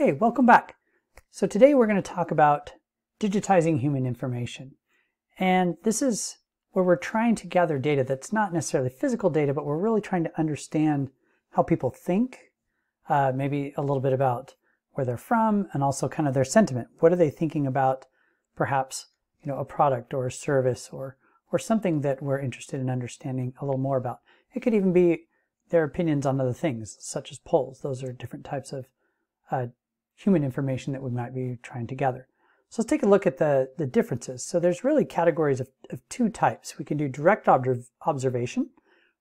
Okay, welcome back. So today we're going to talk about digitizing human information. And this is where we're trying to gather data that's not necessarily physical data, but we're really trying to understand how people think, uh, maybe a little bit about where they're from, and also kind of their sentiment. What are they thinking about perhaps you know, a product or a service or, or something that we're interested in understanding a little more about. It could even be their opinions on other things, such as polls. Those are different types of uh, human information that we might be trying to gather. So let's take a look at the, the differences. So there's really categories of, of two types. We can do direct ob observation,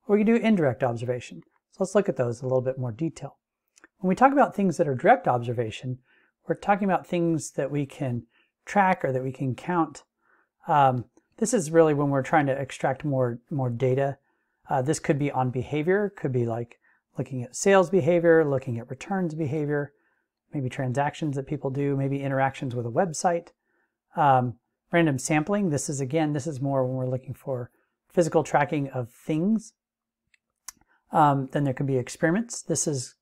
or we can do indirect observation. So let's look at those in a little bit more detail. When we talk about things that are direct observation, we're talking about things that we can track or that we can count. Um, this is really when we're trying to extract more, more data. Uh, this could be on behavior, could be like looking at sales behavior, looking at returns behavior, maybe transactions that people do, maybe interactions with a website. Um, random sampling, this is again, this is more when we're looking for physical tracking of things. Um, then there could be experiments. This is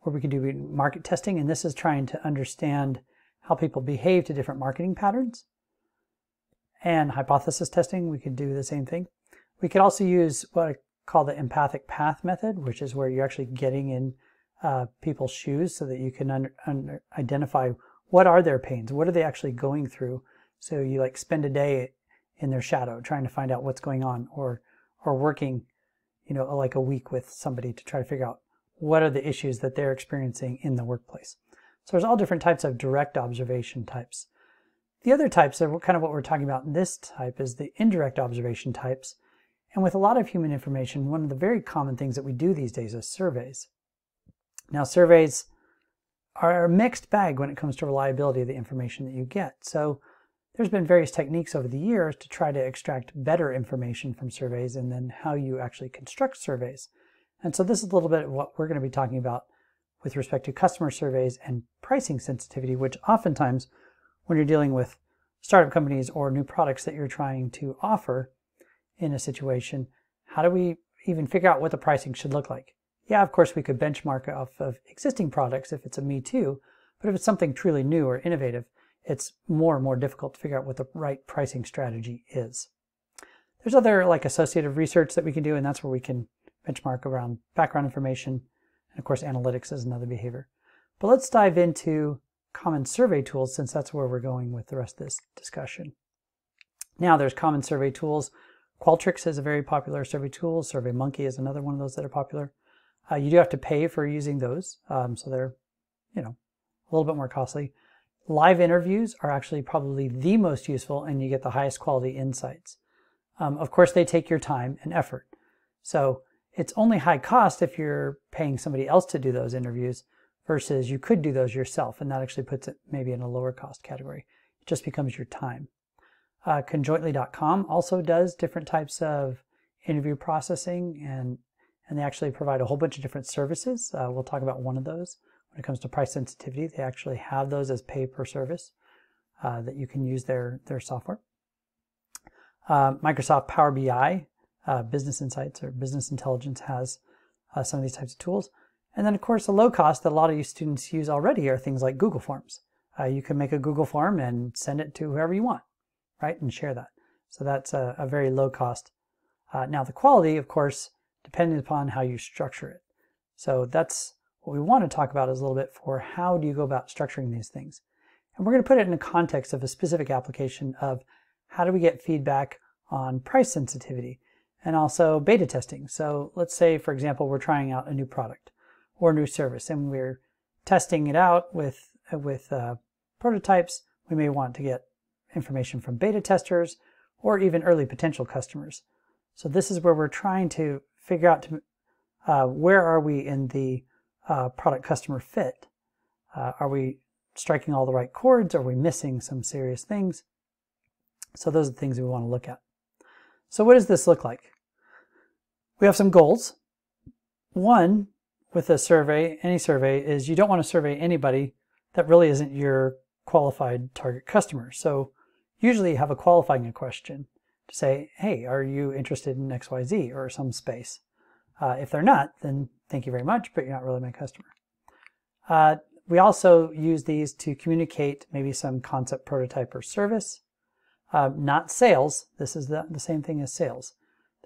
where we could do market testing, and this is trying to understand how people behave to different marketing patterns. And hypothesis testing, we could do the same thing. We could also use what I call the empathic path method, which is where you're actually getting in uh, people's shoes so that you can identify what are their pains, what are they actually going through. So you like spend a day in their shadow trying to find out what's going on, or or working, you know, like a week with somebody to try to figure out what are the issues that they're experiencing in the workplace. So there's all different types of direct observation types. The other types are kind of what we're talking about in this type is the indirect observation types. And with a lot of human information, one of the very common things that we do these days is surveys. Now, surveys are a mixed bag when it comes to reliability of the information that you get. So there's been various techniques over the years to try to extract better information from surveys and then how you actually construct surveys. And so this is a little bit of what we're going to be talking about with respect to customer surveys and pricing sensitivity, which oftentimes when you're dealing with startup companies or new products that you're trying to offer in a situation, how do we even figure out what the pricing should look like? Yeah, of course, we could benchmark off of existing products if it's a me too, but if it's something truly new or innovative, it's more and more difficult to figure out what the right pricing strategy is. There's other like associative research that we can do, and that's where we can benchmark around background information. And of course, analytics is another behavior. But let's dive into common survey tools since that's where we're going with the rest of this discussion. Now there's common survey tools. Qualtrics is a very popular survey tool. SurveyMonkey is another one of those that are popular. Uh, you do have to pay for using those, um, so they're, you know, a little bit more costly. Live interviews are actually probably the most useful, and you get the highest quality insights. Um, of course, they take your time and effort. So it's only high cost if you're paying somebody else to do those interviews versus you could do those yourself, and that actually puts it maybe in a lower cost category. It just becomes your time. Uh, conjointly.com also does different types of interview processing and and they actually provide a whole bunch of different services. Uh, we'll talk about one of those when it comes to price sensitivity. They actually have those as pay per service uh, that you can use their, their software. Uh, Microsoft Power BI, uh, Business Insights or Business Intelligence has uh, some of these types of tools. And then, of course, the low cost that a lot of you students use already are things like Google Forms. Uh, you can make a Google form and send it to whoever you want, right, and share that. So that's a, a very low cost. now, the quality, of course, depending upon how you structure it. So that's what we want to talk about is a little bit for how do you go about structuring these things. And we're going to put it in the context of a specific application of how do we get feedback on price sensitivity and also beta testing. So let's say, for example, we're trying out a new product or a new service and we're testing it out with, with uh, prototypes. We may want to get information from beta testers or even early potential customers. So this is where we're trying to figure out to, uh, where are we in the uh, product customer fit. Uh, are we striking all the right chords? Are we missing some serious things? So those are the things we want to look at. So what does this look like? We have some goals. One, with a survey, any survey, is you don't want to survey anybody that really isn't your qualified target customer. So usually you have a qualifying question to say, hey, are you interested in XYZ or some space? Uh, if they're not, then thank you very much, but you're not really my customer. Uh, we also use these to communicate maybe some concept, prototype, or service. Uh, not sales. This is the, the same thing as sales.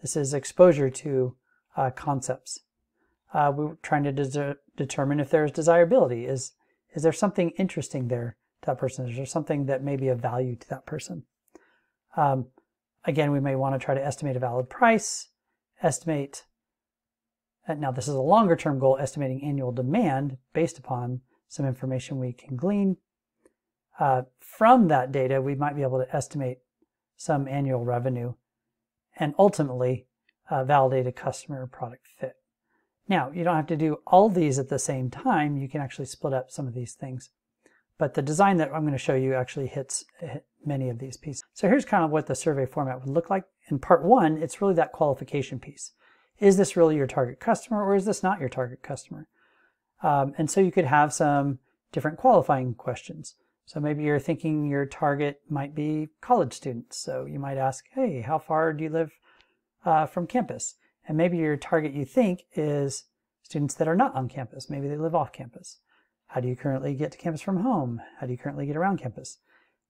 This is exposure to uh, concepts. Uh, we're trying to de determine if there's desirability. Is, is there something interesting there to that person? Is there something that may be of value to that person? Um, again, we may want to try to estimate a valid price, estimate, uh, now this is a longer term goal, estimating annual demand based upon some information we can glean. Uh, from that data, we might be able to estimate some annual revenue and ultimately uh, validate a customer product fit. Now, you don't have to do all these at the same time. You can actually split up some of these things. But the design that I'm going to show you actually hits hit many of these pieces. So here's kind of what the survey format would look like. In part one, it's really that qualification piece. Is this really your target customer or is this not your target customer? Um, and so you could have some different qualifying questions. So maybe you're thinking your target might be college students. So you might ask, hey, how far do you live uh, from campus? And maybe your target you think is students that are not on campus. Maybe they live off campus. How do you currently get to campus from home? How do you currently get around campus?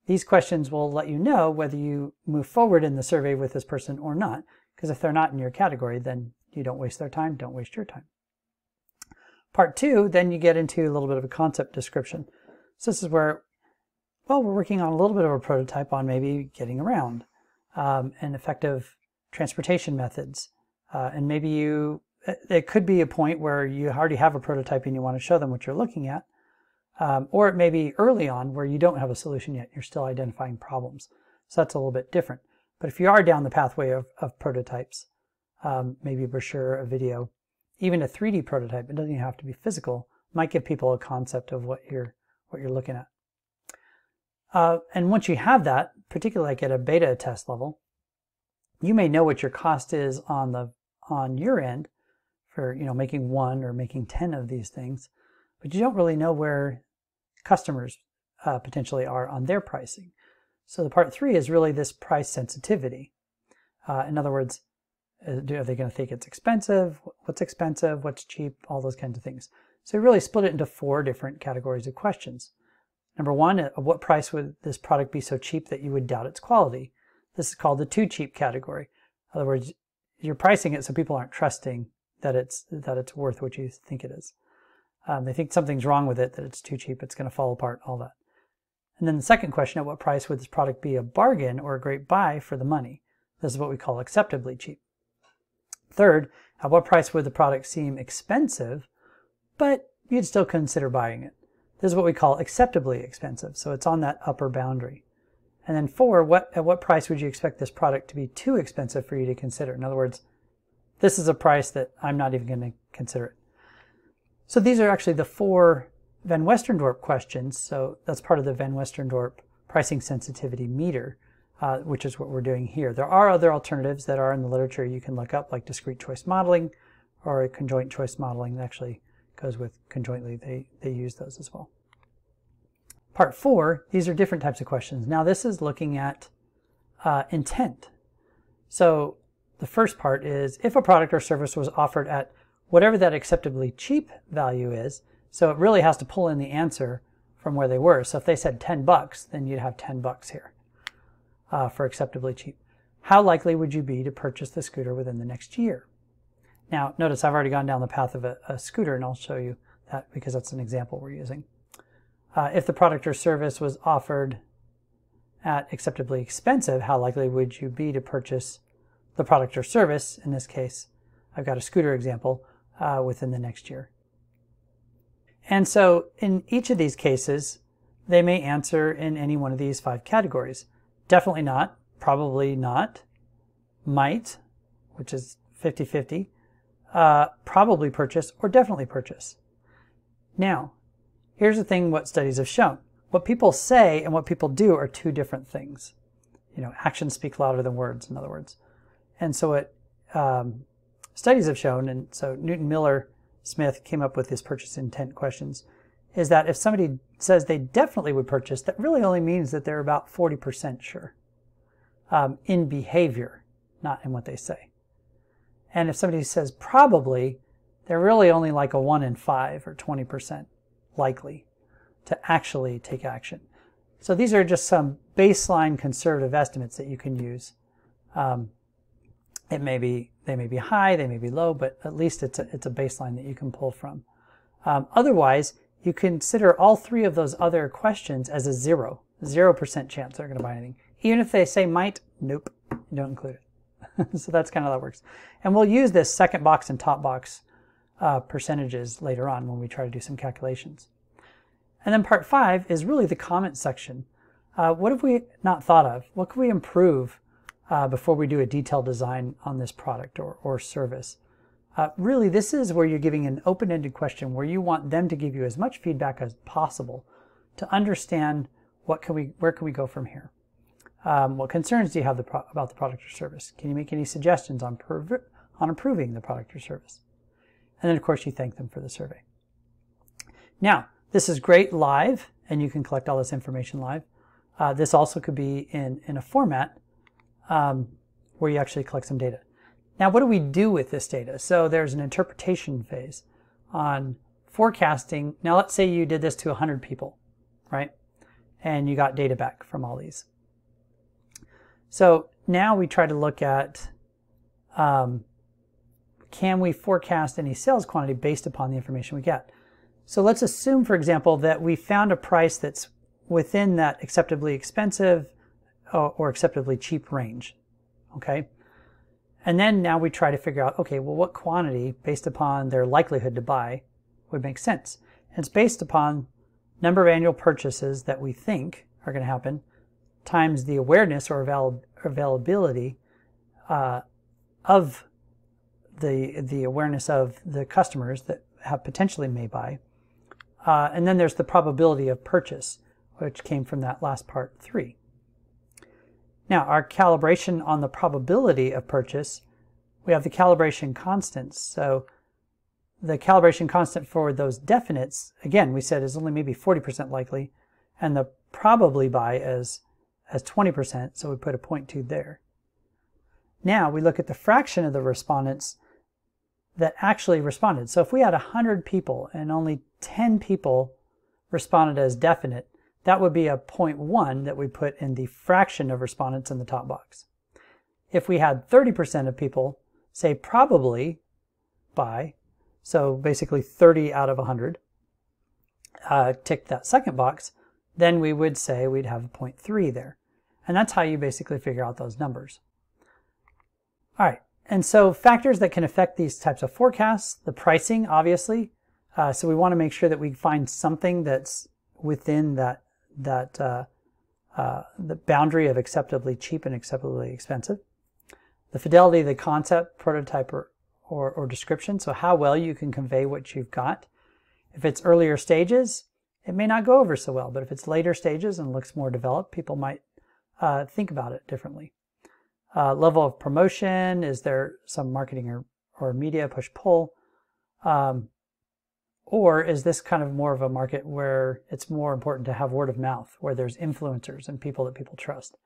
These questions will let you know whether you move forward in the survey with this person or not. Because if they're not in your category, then you don't waste their time, don't waste your time. Part two, then you get into a little bit of a concept description. So this is where, well, we're working on a little bit of a prototype on maybe getting around um, and effective transportation methods. Uh, and maybe you, it could be a point where you already have a prototype and you want to show them what you're looking at. Um, or it may be early on where you don't have a solution yet. You're still identifying problems. So that's a little bit different. But if you are down the pathway of, of prototypes, um, maybe a brochure, a video, even a 3D prototype, it doesn't even have to be physical, might give people a concept of what you're, what you're looking at. Uh, and once you have that, particularly like at a beta test level, you may know what your cost is on the on your end for you know making one or making 10 of these things but you don't really know where customers uh, potentially are on their pricing. So the part three is really this price sensitivity. Uh, in other words, are they going to think it's expensive? What's expensive? What's cheap? All those kinds of things. So we really split it into four different categories of questions. Number one, at what price would this product be so cheap that you would doubt its quality? This is called the too cheap category. In other words, you're pricing it so people aren't trusting that it's that it's worth what you think it is. Um, they think something's wrong with it, that it's too cheap, it's going to fall apart, all that. And then the second question, at what price would this product be a bargain or a great buy for the money? This is what we call acceptably cheap. Third, at what price would the product seem expensive, but you'd still consider buying it? This is what we call acceptably expensive, so it's on that upper boundary. And then four, what, at what price would you expect this product to be too expensive for you to consider? In other words, this is a price that I'm not even going to consider it. So these are actually the four Van Westendorp questions. So that's part of the Van Westendorp pricing sensitivity meter, uh, which is what we're doing here. There are other alternatives that are in the literature you can look up, like discrete choice modeling or conjoint choice modeling that actually goes with conjointly. They, they use those as well. Part four, these are different types of questions. Now this is looking at uh, intent. So the first part is if a product or service was offered at whatever that acceptably cheap value is. So it really has to pull in the answer from where they were. So if they said 10 bucks, then you'd have 10 bucks here uh, for acceptably cheap. How likely would you be to purchase the scooter within the next year? Now, notice I've already gone down the path of a, a scooter, and I'll show you that because that's an example we're using. Uh, if the product or service was offered at acceptably expensive, how likely would you be to purchase the product or service? In this case, I've got a scooter example uh, within the next year. And so in each of these cases, they may answer in any one of these five categories. Definitely not, probably not, might, which is 50 50, uh, probably purchase, or definitely purchase. Now, here's the thing what studies have shown. What people say and what people do are two different things. You know, actions speak louder than words, in other words. And so it um, studies have shown, and so Newton Miller Smith came up with his purchase intent questions, is that if somebody says they definitely would purchase, that really only means that they're about 40% sure um, in behavior, not in what they say. And if somebody says probably, they're really only like a 1 in 5 or 20% likely. to actually take action. So these are just some baseline conservative estimates that you can use. Um, it may be they may be high, they may be low, but at least it's a, it's a baseline that you can pull from. Um, otherwise, you consider all three of those other questions as a zero, zero percent chance they're going to buy anything. Even if they say might, nope, don't include it. so that's kind of how that works. And we'll use this second box and top box uh, percentages later on when we try to do some calculations. And then part five is really the comment section. Uh, what have we not thought of? What can we improve uh, before we do a detailed design on this product or, or service? Uh, really, this is where you're giving an open-ended question where you want them to give you as much feedback as possible to understand what can we, where can we go from here. Um, what concerns do you have the pro- about the product or service? Can you make any suggestions on, on improving the product or service? And then, of course, you thank them for the survey. Now, this is great live, and you can collect all this information live. Uh, this also could be in, in a format um, where you actually collect some data. Now, what do we do with this data? So there's an interpretation phase on forecasting. Now, let's say you did this to 100 people, right? And you got data back from all these. So now we try to look at um, can we forecast any sales quantity based upon the information we get? So let's assume, for example, that we found a price that's within that acceptably expensive or acceptably cheap range. Okay. And then now we try to figure out, okay, well, what quantity based upon their likelihood to buy would make sense? And it's based upon number of annual purchases that we think are going to happen times the awareness or avail- availability uh, of the the awareness of the customers that have potentially may buy, uh, and then there's the probability of purchase, which came from that last part three. Now, our calibration on the probability of purchase, we have the calibration constants. So the calibration constant for those definites, again, we said is only maybe 40% likely, and the probably buy as, as 20%, so we put a 0.2 there. Now we look at the fraction of the respondents that actually responded. So if we had 100 people and only 10 people responded as definite, that would be a 0.1 that we put in the fraction of respondents in the top box. If we had 30% of people say probably buy, so basically 30 out of 100, uh, tick that second box, then we would say we'd have a 0.3 there. And that's how you basically figure out those numbers. All right, and so factors that can affect these types of forecasts, the pricing, obviously. Uh, so we want to make sure that we find something that's within that that uh, uh, the boundary of acceptably cheap and acceptably expensive. The fidelity of the concept, prototype, or, or, or description. So how well you can convey what you've got. If it's earlier stages, it may not go over so well. But if it's later stages and looks more developed, people might uh, think about it differently. Uh, level of promotion, is there some marketing or, or media push pull? Um, or is this kind of more of a market where it's more important to have word of mouth, where there's influencers and people that people trust?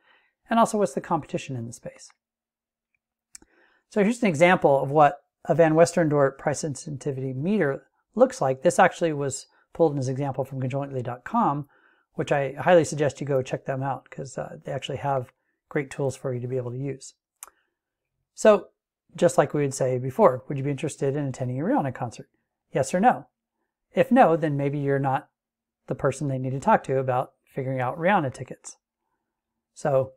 And also, what's the competition in the space? So here's an example of what a Van Westendorp price sensitivity meter looks like. This actually was pulled in as example from conjointly.com, which I highly suggest you go check them out because uh, they actually have great tools for you to be able to use. So just like we would say before, would you be interested in attending a Rihanna concert? Yes or no? If no, then maybe you're not the person they need to talk to about figuring out Rihanna tickets. So,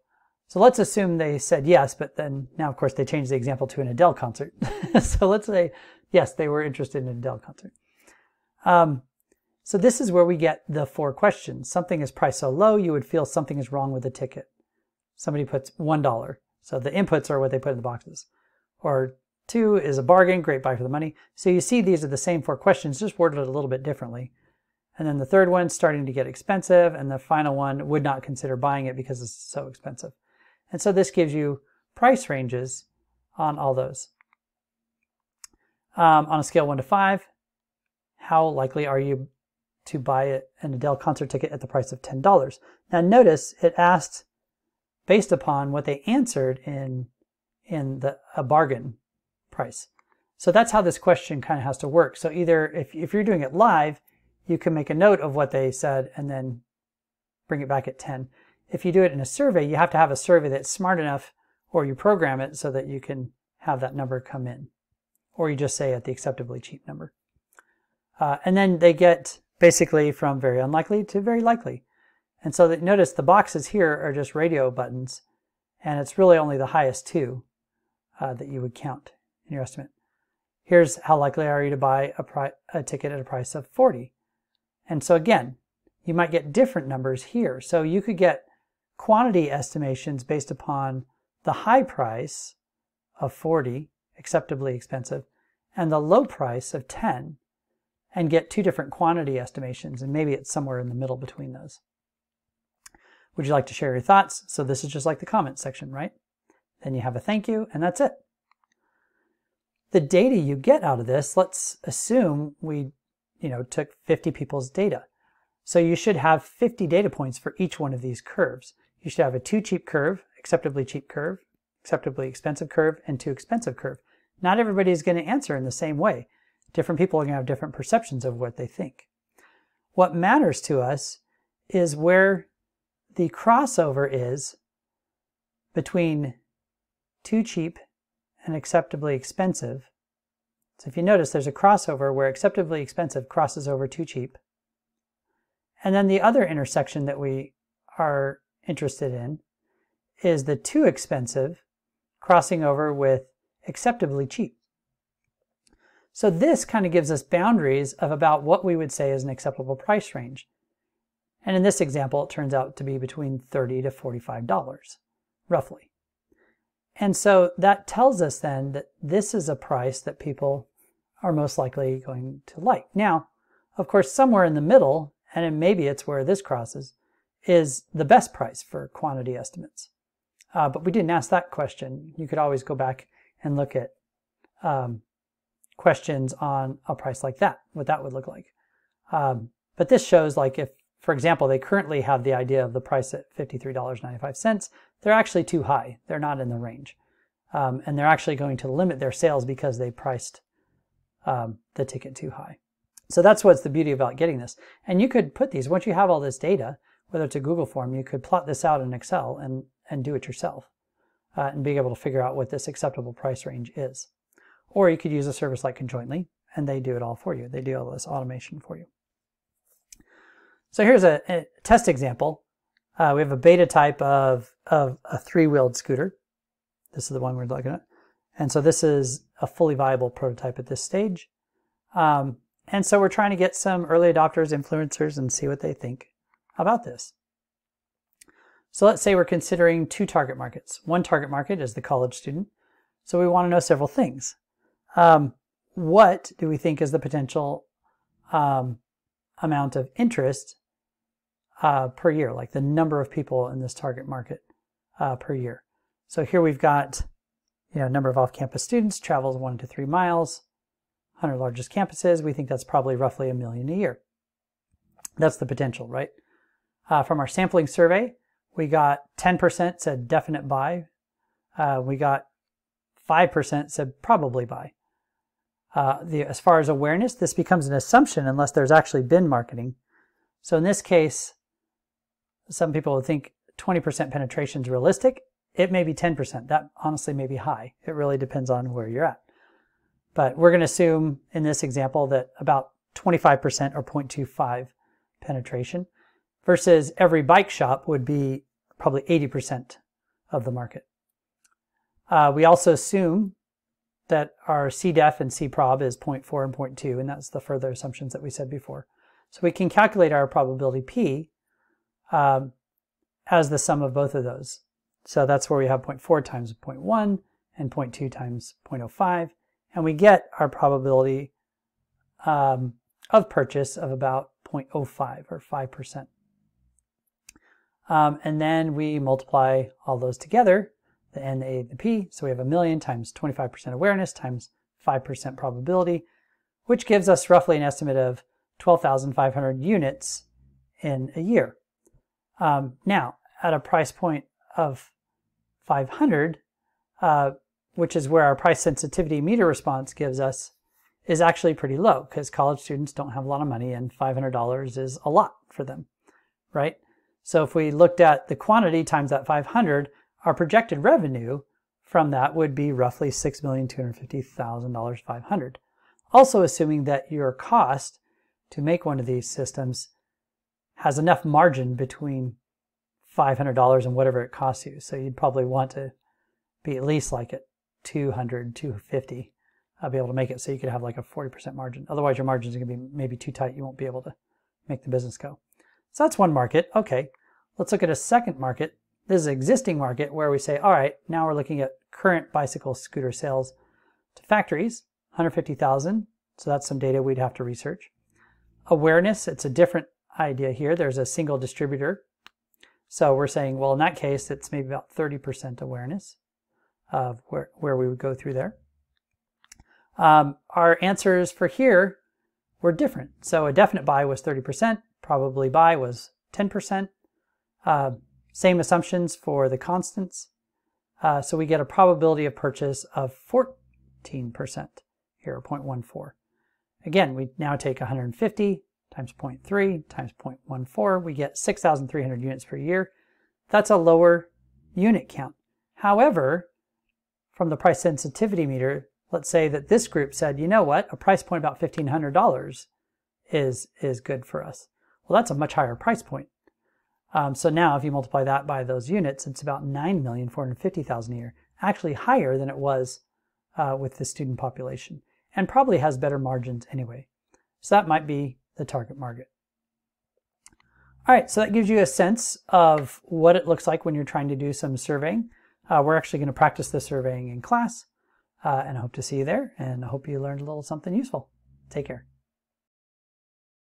so let's assume they said yes, but then now, of course, they changed the example to an Adele concert. so let's say yes, they were interested in an Adele concert. Um, so this is where we get the four questions. Something is priced so low, you would feel something is wrong with the ticket somebody puts $1. So the inputs are what they put in the boxes. Or two is a bargain, great buy for the money. So you see these are the same four questions, just worded a little bit differently. And then the third one, starting to get expensive. And the final one, would not consider buying it because it's so expensive. And so this gives you price ranges on all those. Um, on a scale one to five, how likely are you to buy an Adele concert ticket at the price of $10? Now notice it asked based upon what they answered in in the a bargain price. So that's how this question kind of has to work. So either if, if you're doing it live, you can make a note of what they said and then bring it back at 10. If you do it in a survey, you have to have a survey that's smart enough or you program it so that you can have that number come in. Or you just say at the acceptably cheap number. Uh, and then they get basically from very unlikely to very likely. And so that notice the boxes here are just radio buttons, and it's really only the highest two uh, that you would count in your estimate. Here's how likely are you to buy a, a ticket at a price of 40. And so again, you might get different numbers here. So you could get quantity estimations based upon the high price of 40, acceptably expensive, and the low price of 10, and get two different quantity estimations, and maybe it's somewhere in the middle between those. Would you like to share your thoughts? So this is just like the comment section, right? Then you have a thank you, and that's it. The data you get out of this, let's assume we, you know, took 50 people's data. So you should have 50 data points for each one of these curves. You should have a too cheap curve, acceptably cheap curve, acceptably expensive curve, and too expensive curve. Not everybody is going to answer in the same way. Different people are going to have different perceptions of what they think. What matters to us is where the crossover is between too cheap and acceptably expensive. So if you notice, there's a crossover where acceptably expensive crosses over too cheap. And then the other intersection that we are interested in is the too expensive crossing over with acceptably cheap. So this kind of gives us boundaries of about what we would say is an acceptable price range. And in this example, it turns out to be between 30 to $45, roughly. And so that tells us then that this is a price that people are most likely going to like. Now, of course, somewhere in the middle, and maybe it's where this crosses, is the best price for quantity estimates. Uh, but we didn't ask that question. You could always go back and look at um, questions on a price like that, what that would look like. Um, but this shows like if, for example, they currently have the idea of the price at $53.95, they're actually too high. They're not in the range. Um, and they're actually going to limit their sales because they priced um, the ticket too high. So that's what's the beauty about getting this. And you could put these, once you have all this data, whether it's a Google form, you could plot this out in Excel and, and do it yourself uh, and be able to figure out what this acceptable price range is. Or you could use a service like Conjointly, and they do it all for you. They do all this automation for you. So here's a, a test example. Uh, we have a beta type of, of a three-wheeled scooter. This is the one we're looking at. And so this is a fully viable prototype at this stage. Um, and so we're trying to get some early adopters, influencers, and see what they think about this. So let's say we're considering two target markets. One target market is the college student. So we want to know several things. Um, what do we think is the potential um, amount of interest uh, per year, like the number of people in this target market uh, per year? So here we've got, you know, number of off-campus students travels one to three miles, 100 largest campuses. We think that's probably roughly a million a year. That's the potential, right? Uh, from our sampling survey, we got 10% said definite buy. Uh, we got 5% said probably buy. Uh, the, as far as awareness, this becomes an assumption unless there's actually been marketing. So in this case, some people would think 20% penetration is realistic. It may be 10%. That honestly may be high. It really depends on where you're at. But we're going to assume in this example that about 25% or 0.25 penetration versus every bike shop would be probably 80% of the market. Uh, we also assume that our CDEF and CPROB is 0.4 and 0.2, and that's the further assumptions that we said before. So we can calculate our probability P um, as the sum of both of those. So that's where we have 0.4 times 0.1 and 0.2 times 0.05, and we get our probability um, of purchase of about 0.05 or 5%. Um, and then we multiply all those together the N, the A, the P. So we have a million times 25% awareness times 5% probability, which gives us roughly an estimate of 12,500 units in a year. Um, now, at a price point of 500, uh, which is where our price sensitivity meter response gives us, is actually pretty low because college students don't have a lot of money and $500 is a lot for them, right? So if we looked at the quantity times that 500, our projected revenue from that would be roughly $6,250,000 500. Also assuming that your cost to make one of these systems has enough margin between $500 and whatever it costs you. So you'd probably want to be at least like at 200, 250, uh, be able to make it so you could have like a 40% margin. Otherwise your margins are to be maybe too tight. You won't be able to make the business go. So that's one market. Okay, let's look at a second market. This is an existing market where we say, all right, now we're looking at current bicycle scooter sales to factories, 150,000. So that's some data we'd have to research. Awareness, it's a different idea here. There's a single distributor. So we're saying, well, in that case, it's maybe about 30% awareness of where, where we would go through there. Um, our answers for here were different. So a definite buy was 30%, probably buy was 10%. Uh, same assumptions for the constants. Uh, so we get a probability of purchase of 14% here, 0.14. Again, we now take 150 times 0.3 times 0.14. We get 6,300 units per year. That's a lower unit count. However, from the price sensitivity meter, let's say that this group said, you know what, a price point about $1,500 is, is good for us. Well, that's a much higher price point. Um, so now if you multiply that by those units, it's about 9,450,000 a year, actually higher than it was uh, with the student population and probably has better margins anyway. So that might be the target market. All right, so that gives you a sense of what it looks like when you're trying to do some surveying. Uh, we're actually going to practice the surveying in class, uh, and I hope to see you there, and I hope you learned a little something useful. Take care.